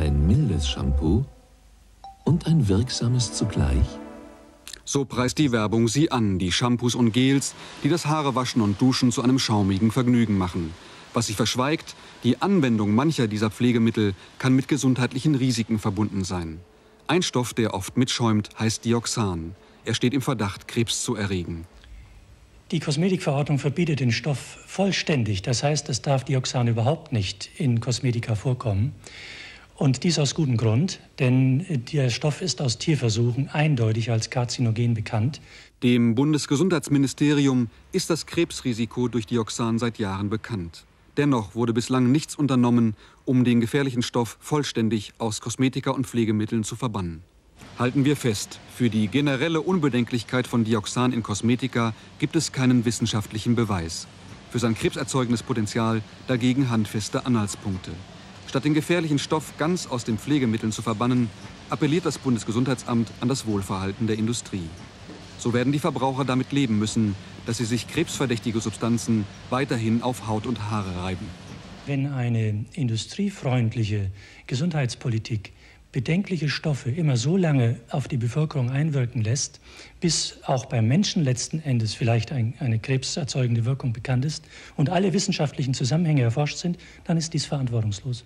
Ein mildes Shampoo und ein wirksames zugleich? So preist die Werbung sie an, die Shampoos und Gels, die das Haarewaschen und Duschen zu einem schaumigen Vergnügen machen. Was sie verschweigt, die Anwendung mancher dieser Pflegemittel kann mit gesundheitlichen Risiken verbunden sein. Ein Stoff, der oft mitschäumt, heißt Dioxan. Er steht im Verdacht, Krebs zu erregen. Die Kosmetikverordnung verbietet den Stoff vollständig. Das heißt, es darf Dioxan überhaupt nicht in Kosmetika vorkommen. Und dies aus gutem Grund, denn der Stoff ist aus Tierversuchen eindeutig als karzinogen bekannt. Dem Bundesgesundheitsministerium ist das Krebsrisiko durch Dioxan seit Jahren bekannt. Dennoch wurde bislang nichts unternommen, um den gefährlichen Stoff vollständig aus Kosmetika und Pflegemitteln zu verbannen. Halten wir fest, für die generelle Unbedenklichkeit von Dioxan in Kosmetika gibt es keinen wissenschaftlichen Beweis. Für sein krebserzeugendes Potenzial dagegen handfeste Anhaltspunkte. Statt den gefährlichen Stoff ganz aus den Pflegemitteln zu verbannen, appelliert das Bundesgesundheitsamt an das Wohlverhalten der Industrie. So werden die Verbraucher damit leben müssen, dass sie sich krebsverdächtige Substanzen weiterhin auf Haut und Haare reiben. Wenn eine industriefreundliche Gesundheitspolitik bedenkliche Stoffe immer so lange auf die Bevölkerung einwirken lässt, bis auch beim Menschen letzten Endes vielleicht ein, eine krebserzeugende Wirkung bekannt ist und alle wissenschaftlichen Zusammenhänge erforscht sind, dann ist dies verantwortungslos.